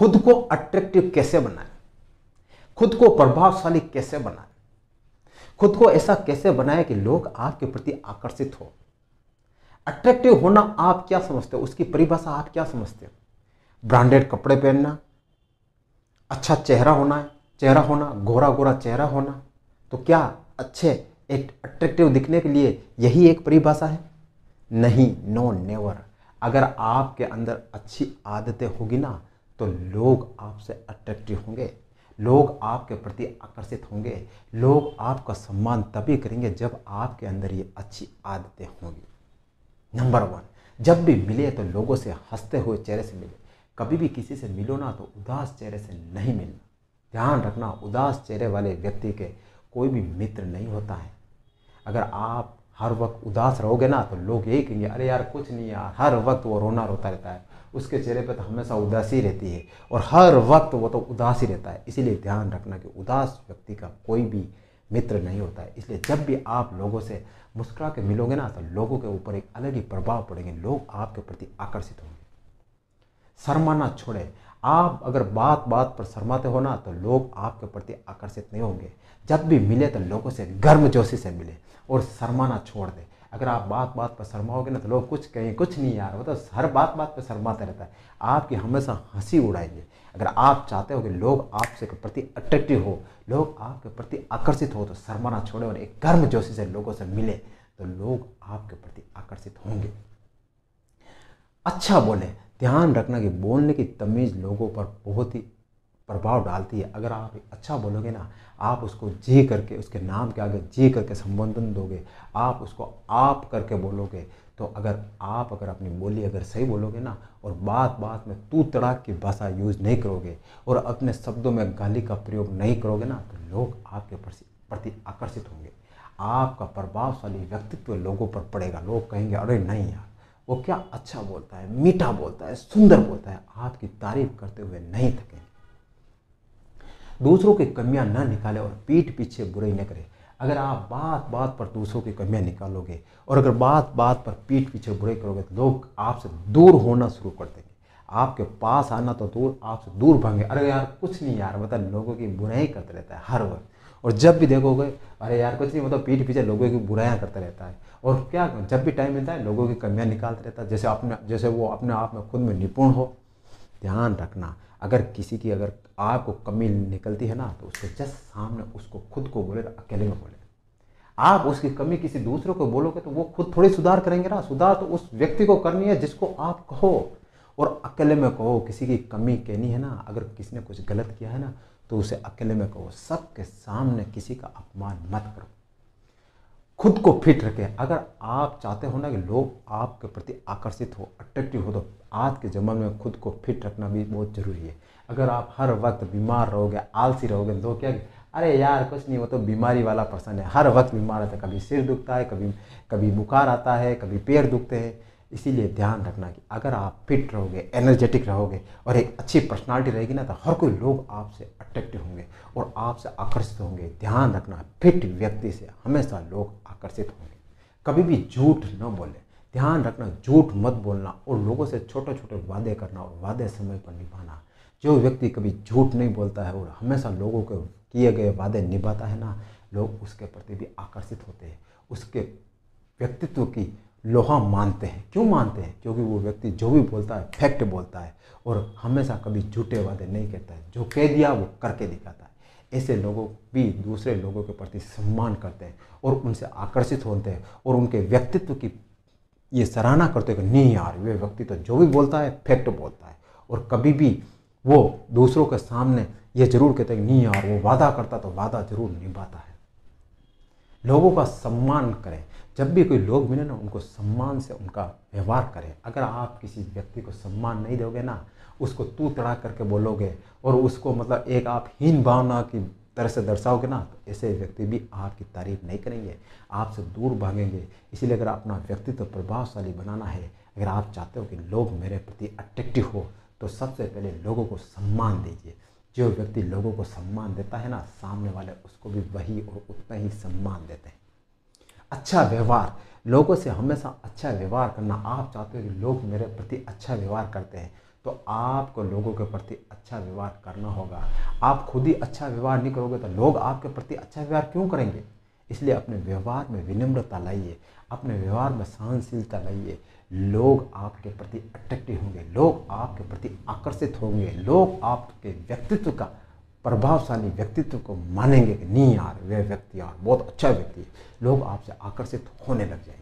खुद को अट्रैक्टिव कैसे बनाएँ? खुद को प्रभावशाली कैसे बनाएँ? खुद को ऐसा कैसे बनाएँ कि लोग आपके प्रति आकर्षित हो? अट्रैक्टिव होना आप क्या समझते हो? उसकी परिभाषा आप क्या समझते हो? ब्रांडेड कपड़े पहनना अच्छा चेहरा होना है चेहरा होना गोरा गोरा चेहरा होना तो क्या अच्छे, एक अट्रैक्टिव दिखने के लिए यही एक परिभाषा है? नहीं नो नेवर अगर आपके अंदर अच्छी आदतें होगी ना तो लोग आपसे अट्रैक्टिव होंगे। लोग आपके प्रति आकर्षित होंगे। लोग आपका सम्मान तभी करेंगे जब आपके अंदर ये अच्छी आदतें होंगी। नंबर वन जब भी मिले तो लोगों से हँसते हुए चेहरे से मिले। कभी भी किसी से मिलो ना तो उदास चेहरे से नहीं मिलना। ध्यान रखना, उदास चेहरे वाले व्यक्ति के कोई भी मित्र नहीं होता है। अगर आप हर वक्त उदास रहोगे ना तो लोग यही कहेंगे, अरे यार कुछ नहीं यार, हर वक्त वो रोना रोता रहता है। उसके चेहरे पे तो हमेशा उदासी रहती है। और हर वक्त वो तो उदास रहता है। इसीलिए ध्यान रखना कि उदास व्यक्ति का कोई भी मित्र नहीं होता है। इसलिए जब भी आप लोगों से मुस्कुरा के मिलोगे ना तो लोगों के ऊपर एक अलग ही प्रभाव पड़ेंगे। लोग आपके प्रति आकर्षित होंगे। शर्माना छोड़े। आप अगर बात बात पर शर्माते हो ना तो लोग आपके प्रति आकर्षित नहीं होंगे। जब भी मिले तो लोगों से गर्म जोशी से मिले। और शर्माना छोड़ दे। अगर आप बात बात पर शर्माओगे ना तो लोग कुछ कहें कुछ नहीं यार तो हर बात बात पर शर्माते रहता है। आपकी हमेशा हँसी उड़ाएँगे। अगर आप चाहते हो कि लोग आपसे के प्रति अट्रैक्टिव हो, लोग आपके प्रति आकर्षित हो तो शर्माना छोड़े और एक गर्म जोशी से लोगों से मिले तो लोग आपके प्रति आकर्षित होंगे। अच्छा बोले, ध्यान रखना कि बोलने की तमीज़ लोगों पर बहुत ही प्रभाव डालती है। अगर आप अच्छा बोलोगे ना, आप उसको जी करके, उसके नाम के आगे जी करके संबोधन दोगे, आप उसको आप करके बोलोगे तो अगर आप अगर अपनी बोली अगर सही बोलोगे ना, और बात बात में तू तड़ाक की भाषा यूज़ नहीं करोगे, और अपने शब्दों में गाली का प्रयोग नहीं करोगे ना तो लोग आपके प्रति आकर्षित होंगे। आपका प्रभावशाली व्यक्तित्व लोगों पर पड़ेगा। लोग कहेंगे, अरे नहीं यार, वो क्या अच्छा बोलता है, मीठा बोलता है, सुंदर बोलता है। आपकी तारीफ़ करते हुए नहीं थकेंगे। दूसरों की कमियाँ न निकाले और पीठ पीछे बुराई न करें। अगर आप बात बात पर दूसरों की कमियाँ निकालोगे और अगर बात बात पर पीठ पीछे बुराई करोगे तो लोग आपसे दूर होना शुरू कर देंगे। आपके पास आना तो दूर, आपसे दूर भागेंगे। अरे यार, कुछ नहीं यार मतलब लोगों की बुराई करते रहता है हर वक्त। और जब भी देखोगे, अरे यार, कुछ नहीं मतलब पीठ पीछे लोगों की बुराइयाँ करता रहता है। और क्या, जब भी टाइम मिलता है, लोगों की कमियाँ निकालते रहता है। जैसे अपने, जैसे वो अपने आप में खुद में निपुण हो ध्यान रखना। अगर किसी की अगर आपको कमी निकलती है ना तो उसके जस्ट सामने उसको खुद को बोले अकेले में बोले। आप उसकी कमी किसी दूसरे को बोलोगे तो वो खुद थोड़ी सुधार करेंगे ना। सुधार तो उस व्यक्ति को करनी है जिसको आप कहो। और अकेले में कहो, किसी की कमी कहनी है ना, अगर किसी ने कुछ गलत किया है ना तो उसे अकेले में कहो। सबके सामने किसी का अपमान मत करो। खुद को फिट रखें। अगर आप चाहते हो ना कि लोग आपके प्रति आकर्षित हो अट्रैक्टिव हो तो आज के ज़माने में खुद को फिट रखना भी बहुत ज़रूरी है। अगर आप हर वक्त बीमार रहोगे, आलसी रहोगे तो क्या अरे यार, कुछ नहीं, वो तो बीमारी वाला पर्सन है। हर वक्त बीमार रहता है। कभी सिर दुखता है, कभी कभी बुखार आता है, कभी पैर दुखते हैं। इसीलिए ध्यान रखना कि अगर आप फिट रहोगे एनर्जेटिक रहोगे और एक अच्छी पर्सनालिटी रहेगी ना तो हर कोई लोग आपसे अट्रैक्टिव होंगे और आपसे आकर्षित होंगे। ध्यान रखना फिट व्यक्ति से हमेशा लोग आकर्षित होंगे। कभी भी झूठ न बोले। ध्यान रखना, झूठ मत बोलना और लोगों से छोटे छोटे वादे करना और वादे समय पर निभाना। जो व्यक्ति कभी झूठ नहीं बोलता है और हमेशा लोगों के किए गए वादे निभाता है ना, लोग उसके प्रति भी आकर्षित होते हैं। उसके व्यक्तित्व की लोहा मानते हैं। क्यों मानते हैं? क्योंकि वो व्यक्ति जो भी बोलता है, फैक्ट बोलता है और हमेशा कभी झूठे वादे नहीं कहता है। जो कह दिया, वो करके दिखाता है। ऐसे लोगों भी दूसरे लोगों के प्रति सम्मान करते हैं और उनसे आकर्षित होते हैं और उनके व्यक्तित्व की ये सराहना करते हैं कि, नहीं यार वे व्यक्ति तो जो भी बोलता है, फैक्ट बोलता है। और कभी भी वो दूसरों के सामने ये ज़रूर कहते हैं नहीं यार, वो वादा करता तो वादा ज़रूर निभाता है। लोगों का सम्मान करें। जब भी कोई लोग मिले ना, उनको सम्मान से, उनका व्यवहार करें। अगर आप किसी व्यक्ति को सम्मान नहीं दोगे ना, उसको तू तड़ा करके बोलोगे और उसको मतलब एक आप हीन भावना की तरह से दर्शाओगे ना तो ऐसे व्यक्ति भी आपकी तारीफ़ नहीं करेंगे। आपसे दूर भागेंगे। इसीलिए अगर अपना व्यक्तित्व तो प्रभावशाली बनाना है, अगर आप चाहते हो कि लोग मेरे प्रति अट्रैक्टिव हो तो सबसे पहले लोगों को सम्मान दीजिए। जो व्यक्ति लोगों को सम्मान देता है ना, सामने वाले उसको भी वही और उतना ही सम्मान देते हैं। अच्छा व्यवहार। लोगों से हमेशा अच्छा व्यवहार करना। आप चाहते हो कि लोग मेरे प्रति अच्छा व्यवहार करते हैं तो आपको लोगों के प्रति अच्छा व्यवहार करना होगा। आप खुद ही अच्छा व्यवहार नहीं करोगे तो लोग आपके प्रति अच्छा व्यवहार क्यों करेंगे? इसलिए अपने व्यवहार में विनम्रता लाइए, अपने व्यवहार में सहनशीलता लाइए। लोग आपके प्रति अट्रैक्टिव होंगे, लोग आपके प्रति आकर्षित होंगे, लोग आपके व्यक्तित्व का प्रभावशाली व्यक्तित्व को मानेंगे कि नहीं यार वह व्यक्ति यार, बहुत अच्छा व्यक्ति है। लोग आपसे आकर्षित होने लग जाएँगे।